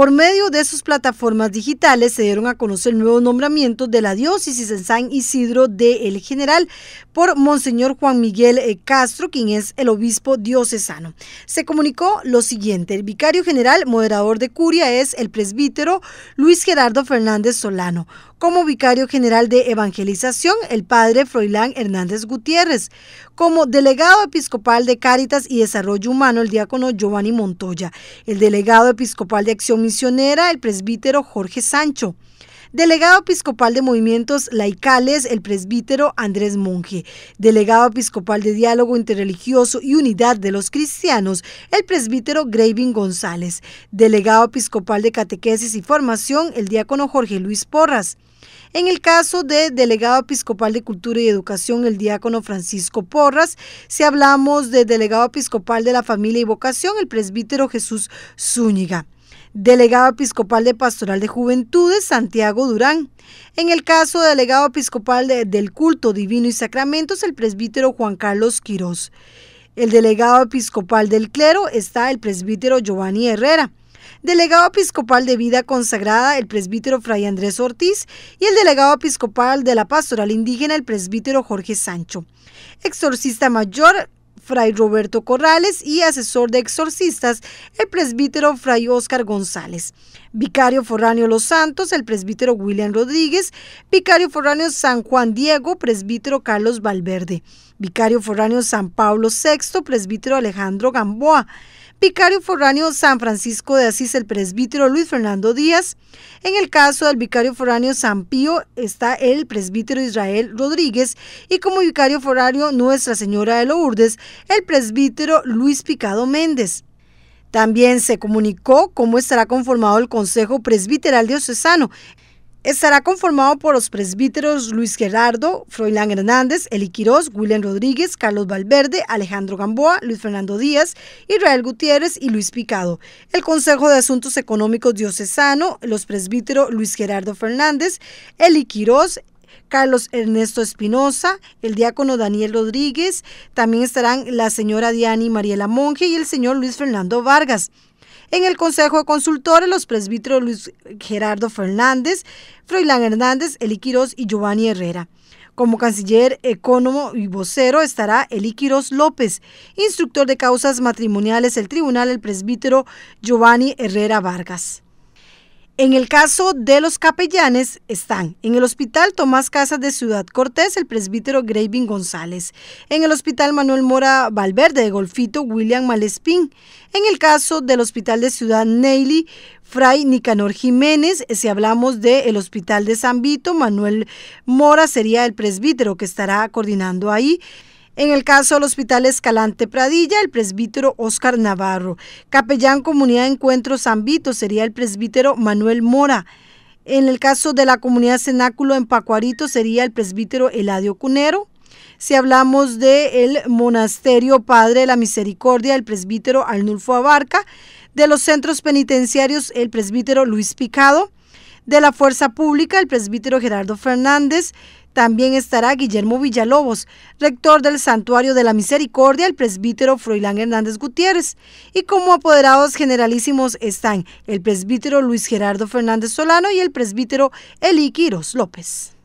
Por medio de sus plataformas digitales se dieron a conocer nuevos nombramientos de la diócesis en San Isidro de El General por Monseñor Juan Miguel eh, Castro, quien es el obispo diocesano. Se comunicó lo siguiente, el vicario general moderador de curia es el presbítero Luis Gerardo Fernández Solano. Como vicario general de evangelización, el padre Froilán Hernández Gutiérrez. Como delegado episcopal de Cáritas y Desarrollo Humano, el diácono Giovanni Montoya. El delegado episcopal de Acción Misionera, el presbítero Jorge Sancho. Delegado episcopal de movimientos laicales, el presbítero Andrés Monge. Delegado episcopal de diálogo interreligioso y unidad de los cristianos, el presbítero Graving González. Delegado episcopal de catequesis y formación, el diácono Jorge Luis Porras. En el caso de delegado episcopal de Cultura y Educación, el diácono Francisco Porras, si hablamos de delegado episcopal de la familia y vocación, el presbítero Jesús Zúñiga. Delegado episcopal de Pastoral de Juventudes, Santiago Durán. En el caso de delegado episcopal del culto divino y sacramentos, el presbítero Juan Carlos Quirós. El delegado episcopal del clero está el presbítero Giovanni Herrera delegado episcopal de vida consagrada, el presbítero Fray Andrés Ortiz, y el delegado episcopal de la pastoral indígena, el presbítero Jorge Sancho. Exorcista mayor, Fray Roberto Corrales y asesor de exorcistas, el presbítero Fray Óscar González. Vicario foráneo Los Santos, el presbítero William Rodríguez. Vicario foráneo San Juan Diego, presbítero Carlos Valverde. Vicario foráneo San Pablo VI, presbítero Alejandro Gamboa. Vicario foráneo San Francisco de Asís, el presbítero Luis Fernando Díaz. En el caso del vicario foráneo San Pío está el presbítero Israel Rodríguez y como vicario foráneo Nuestra Señora de Lourdes, el presbítero Luis Picado Méndez. También se comunicó cómo estará conformado el Consejo Presbiteral Diocesano. Estará conformado por los presbíteros Luis Gerardo, Froilán Hernández, Eli Quirós, William Rodríguez, Carlos Valverde, Alejandro Gamboa, Luis Fernando Díaz, Israel Gutiérrez y Luis Picado. El Consejo de Asuntos Económicos Diocesano, los presbíteros Luis Gerardo Fernández, Eli Quirós, Carlos Ernesto Espinosa, el diácono Daniel Rodríguez, también estarán la señora Diani Mariela Monge y el señor Luis Fernando Vargas. En el Consejo de Consultores, los presbíteros Luis Gerardo Fernández, Froilán Hernández, Eli y Giovanni Herrera. Como canciller ecónomo y vocero estará Eli López, instructor de causas matrimoniales del tribunal el presbítero Giovanni Herrera Vargas. En el caso de los capellanes están. En el Hospital Tomás Casas de Ciudad Cortés el presbítero Graving González, en el Hospital Manuel Mora Valverde de Golfito William Malespín, en el caso del Hospital de Ciudad Neily Fray Nicanor Jiménez, si hablamos del Hospital de San Vito, Manuel Mora sería el presbítero que estará coordinando ahí. En el caso del Hospital Escalante Pradilla, el presbítero Óscar Navarro. Capellán Comunidad Encuentro San Vito sería el presbítero Manuel Mora. En el caso de la comunidad Cenáculo en Pacuarito sería el presbítero Eladio Cunero. Si hablamos del monasterio Padre de la Misericordia, el presbítero Arnulfo Abarca. De los centros penitenciarios, el presbítero Luis Picado. De la Fuerza Pública, el presbítero Gerardo Fernández. También estará Guillermo Villalobos, rector del Santuario de la Misericordia, el presbítero Froilán Hernández Gutiérrez. Y como apoderados generalísimos están el presbítero Luis Gerardo Fernández Solano y el presbítero Eli Quiros López.